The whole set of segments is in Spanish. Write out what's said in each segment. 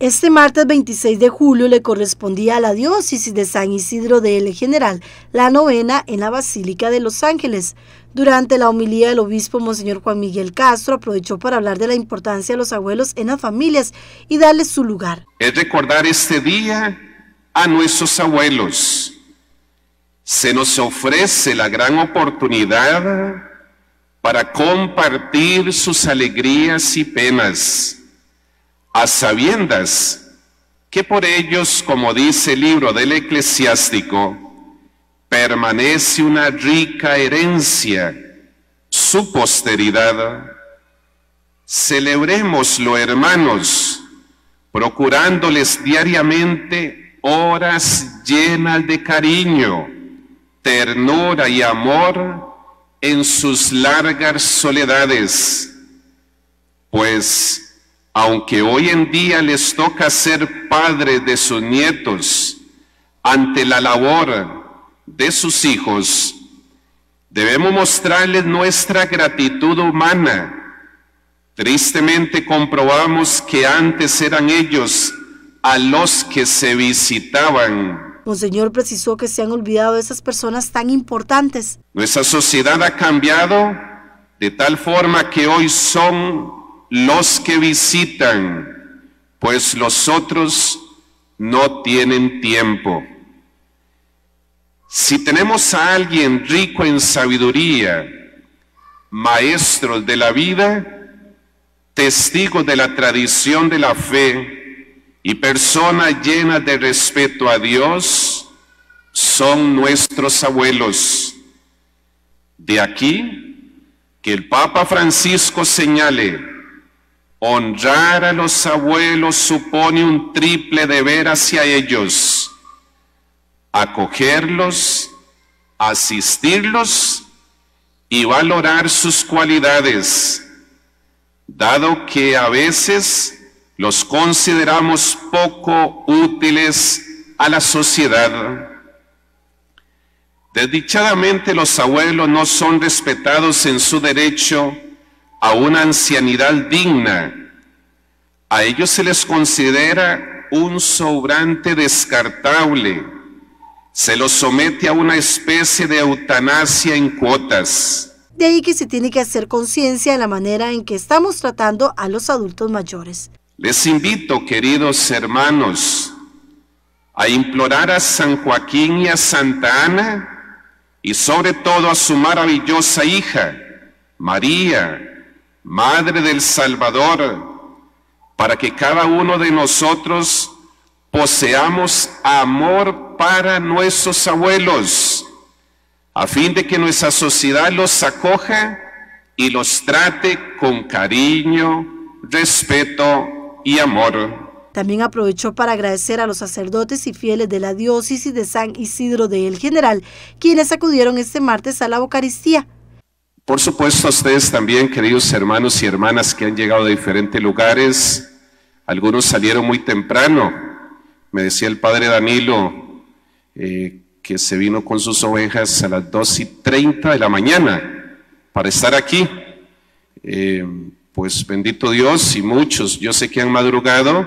Este martes 26 de julio le correspondía a la diócesis de San Isidro de El General la novena en la Basílica de Los Ángeles. Durante la homilía del obispo Monseñor Juan Miguel Castro aprovechó para hablar de la importancia de los abuelos en las familias y darles su lugar. Es recordar este día a nuestros abuelos. Se nos ofrece la gran oportunidad para compartir sus alegrías y penas a sabiendas que por ellos, como dice el libro del eclesiástico, permanece una rica herencia, su posteridad. Celebrémoslo, hermanos, procurándoles diariamente horas llenas de cariño, ternura y amor en sus largas soledades, pues aunque hoy en día les toca ser padres de sus nietos ante la labor de sus hijos, debemos mostrarles nuestra gratitud humana. Tristemente comprobamos que antes eran ellos a los que se visitaban. Monseñor precisó que se han olvidado de esas personas tan importantes. Nuestra sociedad ha cambiado de tal forma que hoy son los que visitan, pues los otros no tienen tiempo. Si tenemos a alguien rico en sabiduría, maestro de la vida, testigo de la tradición de la fe y persona llena de respeto a Dios, son nuestros abuelos. De aquí que el Papa Francisco señale Honrar a los abuelos supone un triple deber hacia ellos. Acogerlos, asistirlos y valorar sus cualidades, dado que a veces los consideramos poco útiles a la sociedad. Desdichadamente los abuelos no son respetados en su derecho a una ancianidad digna. A ellos se les considera un sobrante descartable. Se los somete a una especie de eutanasia en cuotas. De ahí que se tiene que hacer conciencia de la manera en que estamos tratando a los adultos mayores. Les invito, queridos hermanos, a implorar a San Joaquín y a Santa Ana y sobre todo a su maravillosa hija, María, Madre del Salvador, para que cada uno de nosotros poseamos amor para nuestros abuelos, a fin de que nuestra sociedad los acoja y los trate con cariño, respeto y amor. También aprovechó para agradecer a los sacerdotes y fieles de la diócesis de San Isidro de El General, quienes acudieron este martes a la Eucaristía. Por supuesto a ustedes también, queridos hermanos y hermanas que han llegado de diferentes lugares. Algunos salieron muy temprano. Me decía el padre Danilo eh, que se vino con sus ovejas a las dos y treinta de la mañana para estar aquí. Eh, pues bendito Dios y muchos, yo sé que han madrugado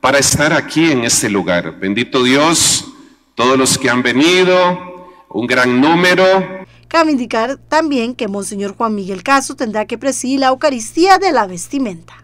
para estar aquí en este lugar. Bendito Dios, todos los que han venido, un gran número Cabe indicar también que Monseñor Juan Miguel Caso tendrá que presidir la Eucaristía de la vestimenta.